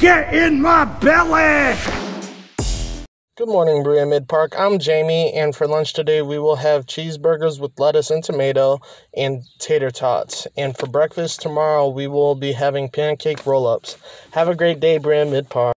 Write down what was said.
Get in my belly! Good morning, Berea-Midpark. I'm Jamie, and for lunch today we will have cheeseburgers with lettuce and tomato and tater tots. And for breakfast tomorrow we will be having pancake roll ups. Have a great day, Bria Mid Park.